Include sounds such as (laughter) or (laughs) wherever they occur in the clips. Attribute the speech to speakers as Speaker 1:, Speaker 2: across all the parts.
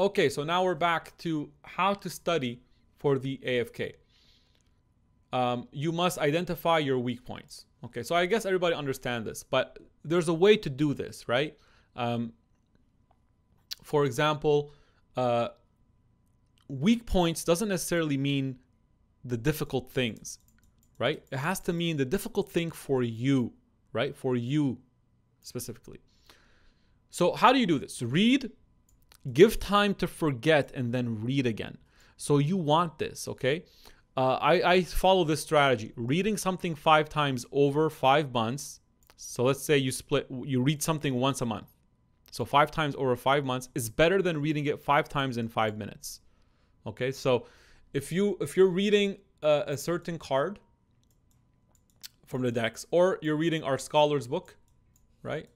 Speaker 1: Okay, so now we're back to how to study for the AFK. Um, you must identify your weak points. Okay, so I guess everybody understands this, but there's a way to do this, right? Um, for example, uh, weak points doesn't necessarily mean the difficult things, right? It has to mean the difficult thing for you, right? For you specifically. So, how do you do this? Read, give time to forget, and then read again. So, you want this, okay? Uh, I, I follow this strategy reading something five times over five months. So, let's say you split, you read something once a month. So, five times over five months is better than reading it five times in five minutes. Okay, so if you if you're reading a, a certain card from the decks, or you're reading our scholar's book, right?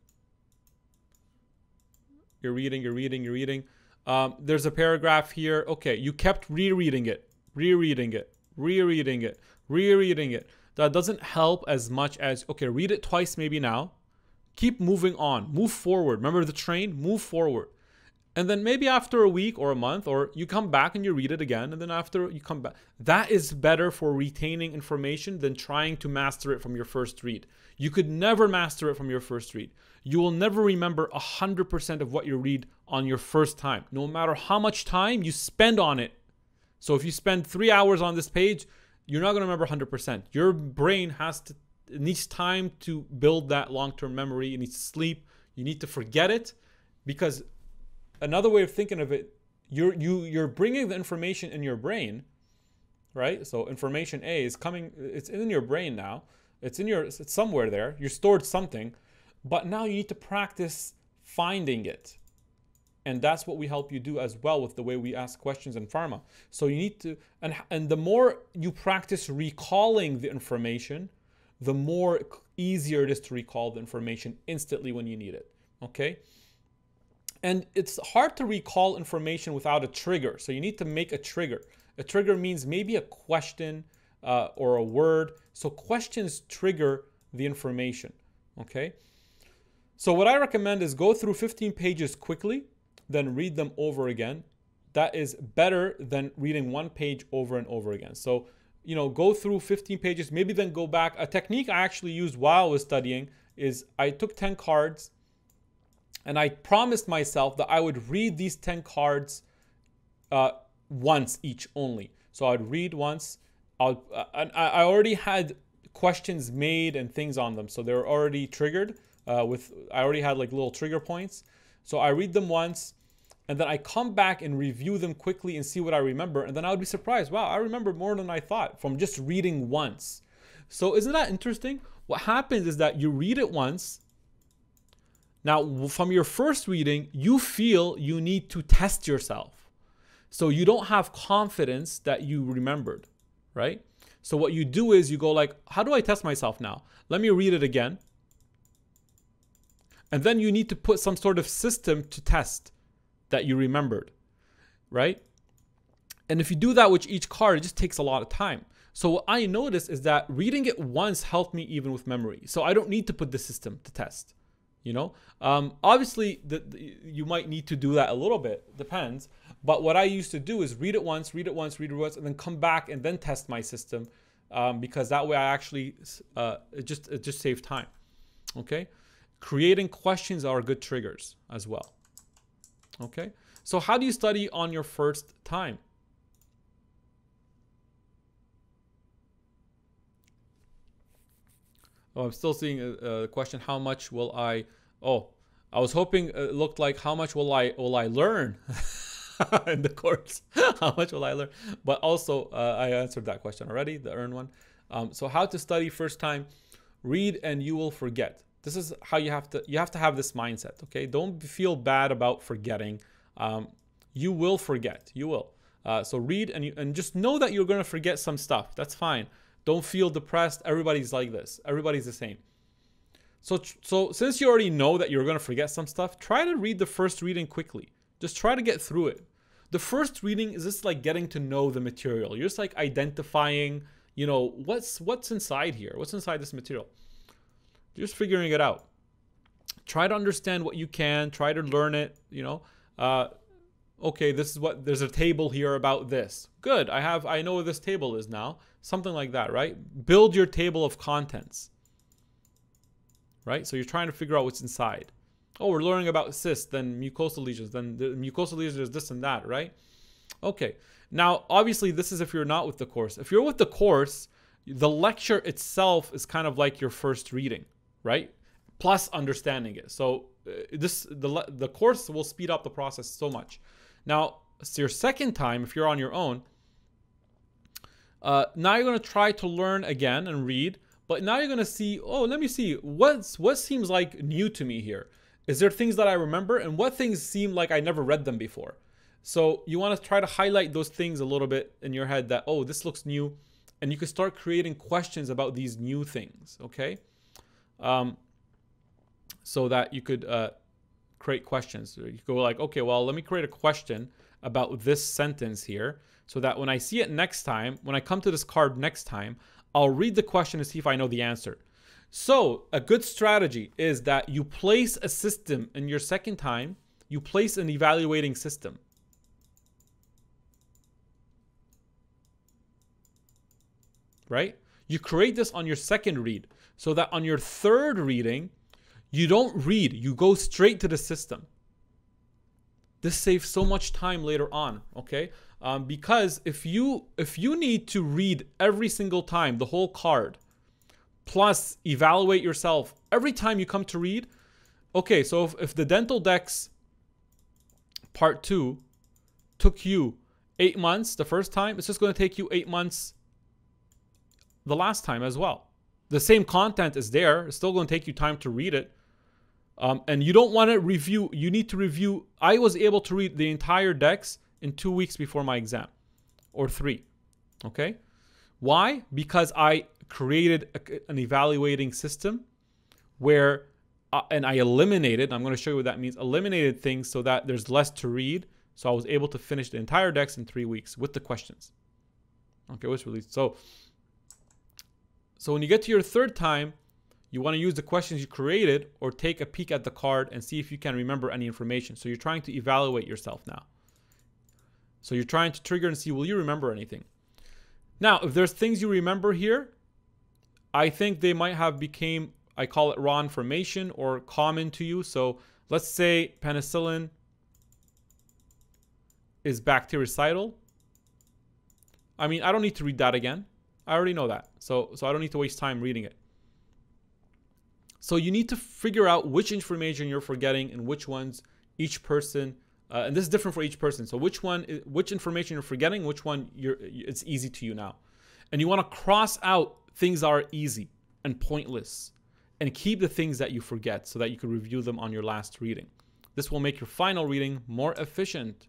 Speaker 1: You're reading, you're reading, you're reading. Um, there's a paragraph here. Okay, you kept rereading it, rereading it, rereading it, rereading it. That doesn't help as much as okay, read it twice maybe now. Keep moving on, move forward. Remember the train, move forward. And then maybe after a week or a month, or you come back and you read it again, and then after you come back. That is better for retaining information than trying to master it from your first read. You could never master it from your first read. You will never remember 100% of what you read on your first time, no matter how much time you spend on it. So if you spend three hours on this page, you're not going to remember 100%. Your brain has to, needs time to build that long term memory. It needs sleep. You need to forget it because another way of thinking of it, you're you you're bringing the information in your brain, right? So information A is coming. It's in your brain now. It's in your. It's somewhere there. You stored something, but now you need to practice finding it. And that's what we help you do as well with the way we ask questions in pharma. So you need to, and, and the more you practice recalling the information, the more easier it is to recall the information instantly when you need it. Okay? And it's hard to recall information without a trigger. So you need to make a trigger. A trigger means maybe a question uh, or a word. So questions trigger the information. Okay. So what I recommend is go through 15 pages quickly, then read them over again. That is better than reading one page over and over again. So, you know, go through 15 pages, maybe then go back. A technique I actually used while I was studying is I took 10 cards and I promised myself that I would read these 10 cards uh, once each only. So I'd read once. Uh, I already had questions made and things on them. So they're already triggered uh, with, I already had like little trigger points. So I read them once and then I come back and review them quickly and see what I remember. And then I would be surprised. Wow, I remember more than I thought from just reading once. So isn't that interesting? What happens is that you read it once now, from your first reading, you feel you need to test yourself. So you don't have confidence that you remembered, right? So what you do is you go like, how do I test myself now? Let me read it again. And then you need to put some sort of system to test that you remembered, right? And if you do that with each card, it just takes a lot of time. So what I noticed is that reading it once helped me even with memory. So I don't need to put the system to test you know um, obviously the, the, you might need to do that a little bit depends but what i used to do is read it once read it once read it once and then come back and then test my system um, because that way i actually uh, it just it just save time okay creating questions are good triggers as well okay so how do you study on your first time Oh, I'm still seeing a, a, question. How much will I? Oh, I was hoping it looked like how much will I will I learn (laughs) in the course? (laughs) how much will I learn? But also, uh, I answered that question already, the earn one. Um, so how to study first time? Read and you will forget. This is how you have to you have to have this mindset. Okay, don't feel bad about forgetting. Um, you will forget. You will. Uh, so read and you, and just know that you're gonna forget some stuff. That's fine. Don't feel depressed. Everybody's like this. Everybody's the same. So, so since you already know that you're going to forget some stuff, try to read the first reading quickly. Just try to get through it. The first reading is just like getting to know the material. You're just like identifying, you know, what's what's inside here? What's inside this material? Just figuring it out. Try to understand what you can. Try to learn it. You know, uh, okay, this is what there's a table here about this. Good. I have I know what this table is now. Something like that, right? Build your table of contents. Right? So you're trying to figure out what's inside. Oh, we're learning about cysts, then mucosal lesions, then the mucosal lesions is this and that, right? Okay. Now, obviously, this is if you're not with the course. If you're with the course, the lecture itself is kind of like your first reading, right? Plus understanding it. So uh, this the the course will speed up the process so much. Now, it's your second time if you're on your own. Uh, now you're going to try to learn again and read, but now you're going to see, oh, let me see, what's what seems like new to me here? Is there things that I remember and what things seem like I never read them before? So you want to try to highlight those things a little bit in your head that, oh, this looks new. And you can start creating questions about these new things, okay? Um, so that you could uh, create questions. You go like, okay, well, let me create a question about this sentence here so that when I see it next time, when I come to this card next time, I'll read the question to see if I know the answer. So a good strategy is that you place a system in your second time, you place an evaluating system. Right? You create this on your second read so that on your third reading, you don't read, you go straight to the system. This saves so much time later on, okay? Um, because if you if you need to read every single time the whole card, plus evaluate yourself every time you come to read, okay, so if, if the dental decks part two took you eight months the first time, it's just going to take you eight months the last time as well. The same content is there. It's still going to take you time to read it. Um, and you don't want to review, you need to review. I was able to read the entire decks in two weeks before my exam or three. Okay. Why? Because I created a, an evaluating system where, uh, and I eliminated, I'm going to show you what that means, eliminated things so that there's less to read. So I was able to finish the entire decks in three weeks with the questions. Okay, what's released. So, so when you get to your third time, you want to use the questions you created or take a peek at the card and see if you can remember any information. So you're trying to evaluate yourself now. So you're trying to trigger and see, will you remember anything? Now, if there's things you remember here, I think they might have became, I call it raw information or common to you. So let's say penicillin is bactericidal. I mean, I don't need to read that again. I already know that. So, so I don't need to waste time reading it. So you need to figure out which information you're forgetting and which ones each person, uh, and this is different for each person. So which one, which information you're forgetting, which one you're, it's easy to you now. And you want to cross out things that are easy and pointless and keep the things that you forget so that you can review them on your last reading. This will make your final reading more efficient.